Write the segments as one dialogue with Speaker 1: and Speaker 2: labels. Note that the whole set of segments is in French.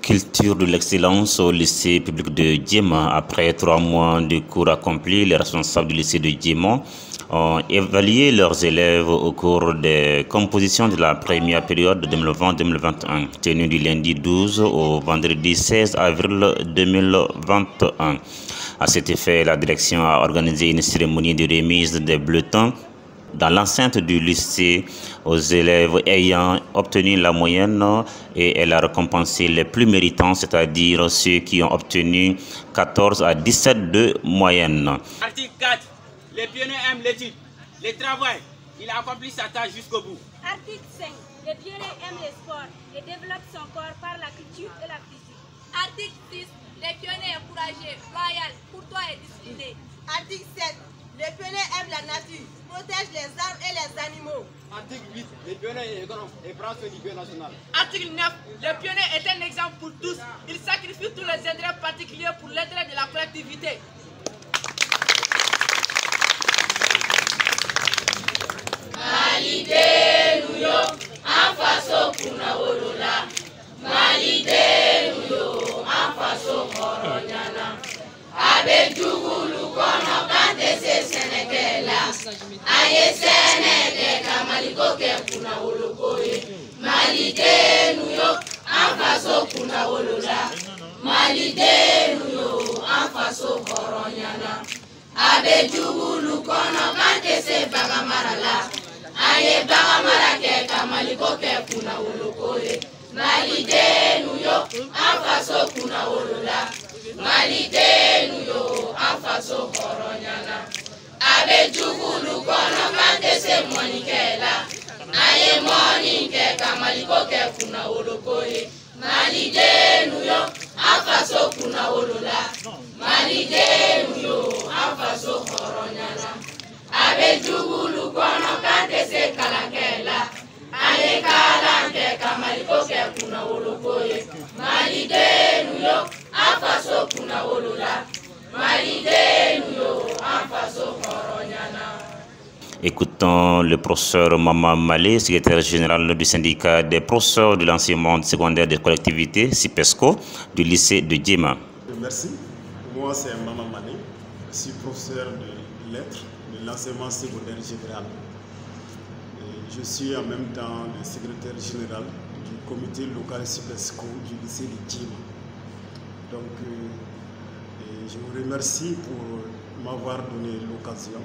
Speaker 1: Culture de l'excellence au lycée public de Djema. Après trois mois de cours accomplis, les responsables du lycée de Djema ont évalué leurs élèves au cours des compositions de la première période 2020-2021, tenue du lundi 12 au vendredi 16 avril 2021. À cet effet, la direction a organisé une cérémonie de remise des bulletins dans l'enceinte du lycée aux élèves ayant obtenu la moyenne et elle a récompensé les plus méritants, c'est-à-dire ceux qui ont obtenu 14 à 17 de moyenne.
Speaker 2: Article 4. Les pionniers aiment l'étude, le travail. Il a accompli sa tâche jusqu'au bout.
Speaker 3: Article 5. Les pionniers aiment le sport et développent son corps par la culture et la physique.
Speaker 4: Article 6. Les pionniers courtois et.
Speaker 5: Article 7. Les pionniers aiment la nature, protègent les arbres et les animaux.
Speaker 6: Article 8. Les pionniers économes et prennent soin du bien national.
Speaker 7: Article 9. Les pionniers est un exemple pour tous. Ils sacrifient tous les intérêts particuliers pour l'intérêt de la collectivité.
Speaker 8: kuna wolokoye malidenu yo anfaso kuna wolola malidenu yo anfaso hɔrɔnyana abejugulu kɔnɔ kankese bagamara la an ye bagamara kɛ ka maliko kɛ kuna wolokoye malidenu yo anfaso kuna wolola malidenu yo anfaso hɔrɔnyana abejugulu kɔnɔ kankese mɔnikɛ la. Aye ayemoni nke ka malikoke kuna olokoye malidenu yo afaso kuna olola. Malidenu yo afaso horonyala abejugulu kɔnɔ k'atese kalankɛ la Aye kalan kɛ ka maliko kɛ kunnawoloko ye malidenu yo an faso kunnawolo la malidenu yo an faso hɔrɔnya na.
Speaker 1: Écoutons le professeur Mama Malé, secrétaire général du syndicat des professeurs de l'enseignement secondaire des collectivités, CIPESCO, du lycée de Djema.
Speaker 9: Merci. Moi, c'est Mama Malé. Je suis professeur de lettres de l'enseignement secondaire général. Je suis en même temps le secrétaire général du comité local CIPESCO du lycée de Djema. Donc, euh, je vous remercie pour m'avoir donné l'occasion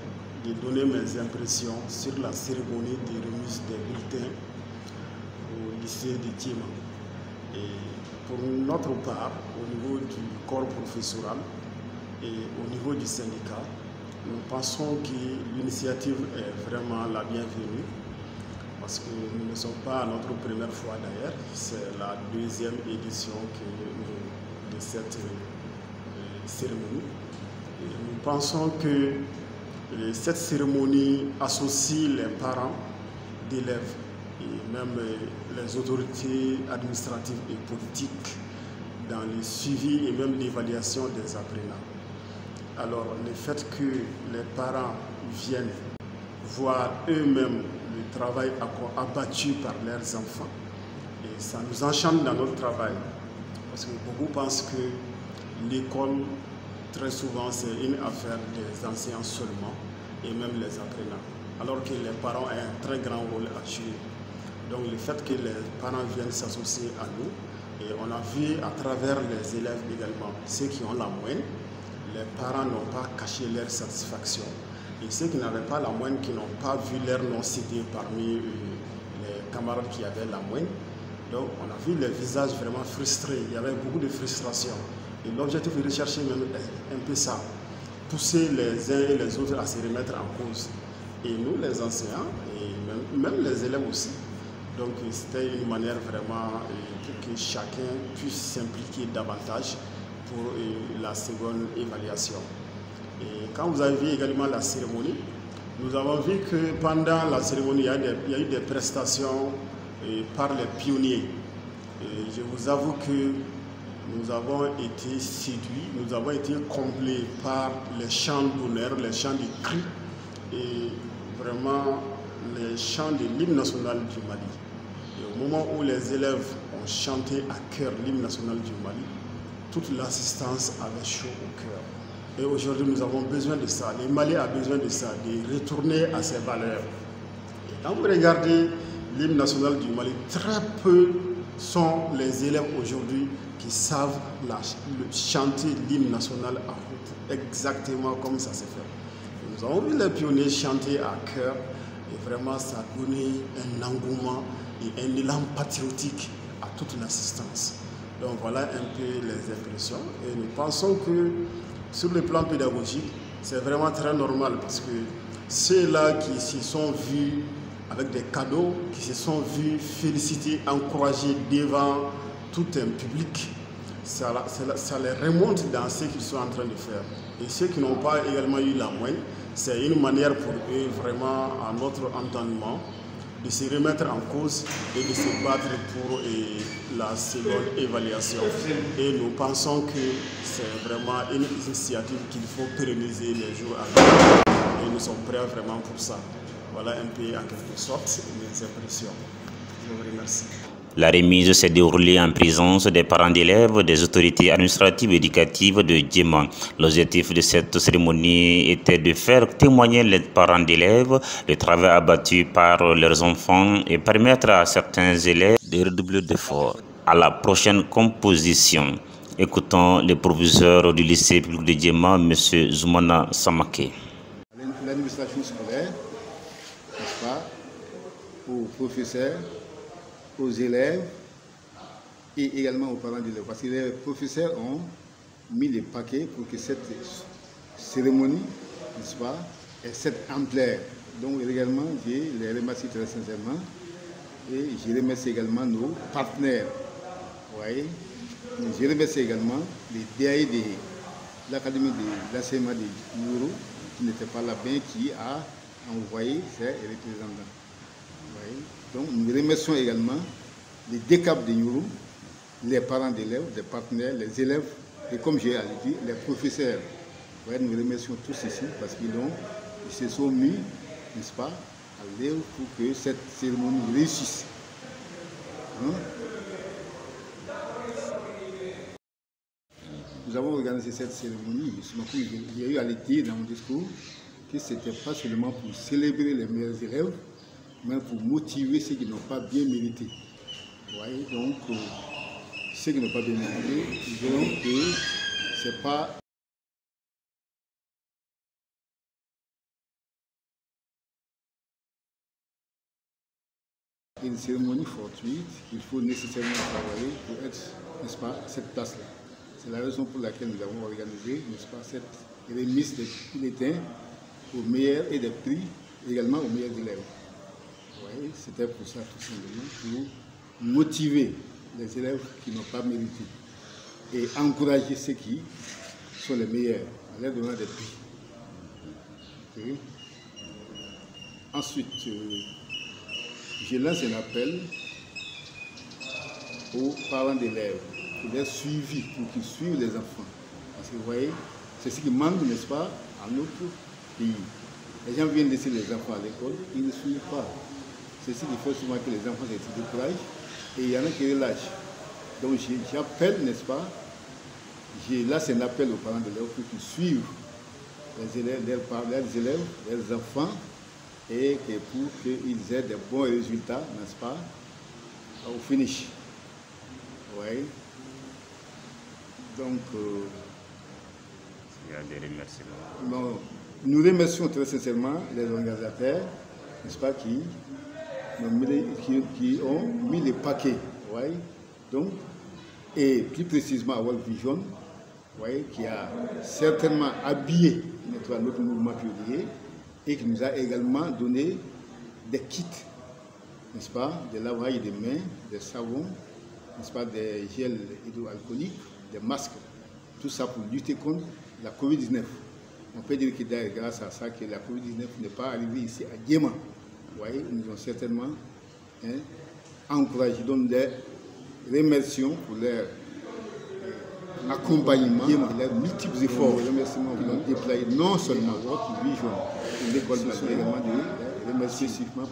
Speaker 9: de donner mes impressions sur la cérémonie de remise des bulletins au lycée de Djema. Et pour notre part, au niveau du corps professoral et au niveau du syndicat, nous pensons que l'initiative est vraiment la bienvenue parce que nous ne sommes pas à notre première fois d'ailleurs, c'est la deuxième édition de cette cérémonie. Et nous pensons que cette cérémonie associe les parents d'élèves et même les autorités administratives et politiques dans le suivi et même l'évaluation des apprenants. Alors le fait que les parents viennent voir eux-mêmes le travail abattu par leurs enfants, ça nous enchante dans notre travail. Parce que beaucoup pensent que l'école très souvent c'est une affaire des enseignants seulement et même les apprenants, alors que les parents ont un très grand rôle à jouer. Donc le fait que les parents viennent s'associer à nous, et on a vu à travers les élèves également, ceux qui ont la moyenne, les parents n'ont pas caché leur satisfaction. Et ceux qui n'avaient pas la moyenne, qui n'ont pas vu leur nom cité parmi les camarades qui avaient la moyenne, donc on a vu les visages vraiment frustrés, il y avait beaucoup de frustration. L'objectif de rechercher même un peu ça, pousser les uns et les autres à se remettre en cause. Et nous, les enseignants, et même, les élèves aussi. Donc c'était une manière vraiment pour que chacun puisse s'impliquer davantage pour la seconde évaluation. Et quand vous avez vu également la cérémonie, nous avons vu que pendant la cérémonie, il y a, eu des prestations par les pionniers. Je vous avoue que nous avons été séduits, nous avons été comblés par les chants d'honneur, les chants de cris et vraiment les chants de l'hymne national du Mali. Et au moment où les élèves ont chanté à cœur l'hymne national du Mali, toute l'assistance avait chaud au cœur. Et aujourd'hui, nous avons besoin de ça. Les Mali a besoin de ça, de retourner à ses valeurs. Et quand vous regardez l'hymne national du Mali, très peu sont les élèves aujourd'hui qui savent la, chanter l'hymne national à route, exactement comme ça s'est fait. nous avons vu les pionniers chanter à cœur et vraiment ça a donné un engouement et un élan patriotique à toute l'assistance. Donc voilà un peu les impressions et nous pensons que sur le plan pédagogique, c'est vraiment très normal parce que ceux-là qui s'y sont vus avec des cadeaux, qui se sont vus félicités, encouragés devant tout un public, ça, les remonte dans ce qu'ils sont en train de faire. Et ceux qui n'ont pas également eu la moyenne, c'est une manière pour eux, vraiment, à notre entendement, de se remettre en cause et de se battre pour la seconde évaluation. Et nous pensons que c'est vraiment une initiative qu'il faut pérenniser les jours à venir. Et nous sommes prêts vraiment pour ça. Voilà un peu en quelque sorte mes impressions. Je vous remercie.
Speaker 1: La remise s'est déroulée en présence des parents d'élèves, des autorités administratives et éducatives de Djema. L'objectif de cette cérémonie était de faire témoigner les parents d'élèves le travail abattu par leurs enfants et permettre à certains élèves de redoubler d'efforts. À la prochaine composition, écoutons le professeur du lycée public de Djema, M. Zoumana Samake.
Speaker 10: L'administration scolaire, aux professeurs, aux élèves et également aux parents d'élèves. Parce que les professeurs ont mis les paquets pour que cette cérémonie, n'est-ce pas, ait cette ampleur. Donc également, je les remercie très sincèrement et je remercie également nos partenaires. Vous voyez? Je remercie également les DAI de l'Académie de l'enseignement de Nourou qui n'était pas là, bien qui a envoyé ses représentants. Vous voyez donc nous remercions également les décaps de Nourou, les parents d'élèves, les partenaires, les élèves et comme j'ai dit, les professeurs. nous remercions tous ici parce qu'ils se sont mis, n'est-ce pas, à l'œuvre pour que cette cérémonie réussisse. Hein? Nous avons organisé cette cérémonie, il y a eu à l'été dans mon discours que ce n'était pas seulement pour célébrer les meilleurs élèves, mais pour motiver ceux qui n'ont pas bien mérité. Voyez, donc, euh, ceux qui n'ont pas bien mérité, ils verront que ce n'est pas une cérémonie fortuite, il faut nécessairement travailler pour être, n'est-ce pas, cette place-là. C'est la raison pour laquelle nous avons organisé, n'est-ce pas, cette remise des bulletins aux meilleurs et des prix également aux meilleurs élèves. C'était pour ça tout simplement, pour motiver les élèves qui n'ont pas mérité et encourager ceux qui sont les meilleurs en leur donnant des prix. Ensuite, euh, je lance un appel aux parents d'élèves pour les suivi, pour qu'ils suivent les enfants. Parce que vous voyez, c'est ce qui manque, n'est-ce pas, à notre pays. Les gens viennent laisser les enfants à l'école, ils ne suivent pas. C'est ce fait souvent que les enfants se découragent et il y en a qui relâchent. Donc j'appelle, n'est-ce pas? Là, c'est un appel aux parents d'élèves pour qu'ils suivent les élèves, leurs, élèves, leurs enfants et que pour qu'ils aient des bons résultats, n'est-ce pas, au finish. Oui. Donc, euh,
Speaker 1: il y a des remerciements.
Speaker 10: Nous remercions très sincèrement les organisateurs, n'est-ce pas, qui ont mis les paquets. Donc, et plus précisément à World Vision, qui a certainement habillé notre, notre mouvement pionnier et qui nous a également donné des kits, n'est-ce pas, des lavages de mains, des savons, n'est-ce pas, des gels hydroalcooliques, des masques, tout ça pour lutter contre la Covid-19. On peut dire que grâce à ça que la COVID-19 n'est pas arrivée ici à Diema. Vous voyez, nous ont certainement hein, encouragé. Donc, les remercions pour leur euh, accompagnement, leurs multiples efforts, les remerciements qu'ils ont déployés non seulement votre vision pour l'école, mais également de remercier spécifiquement.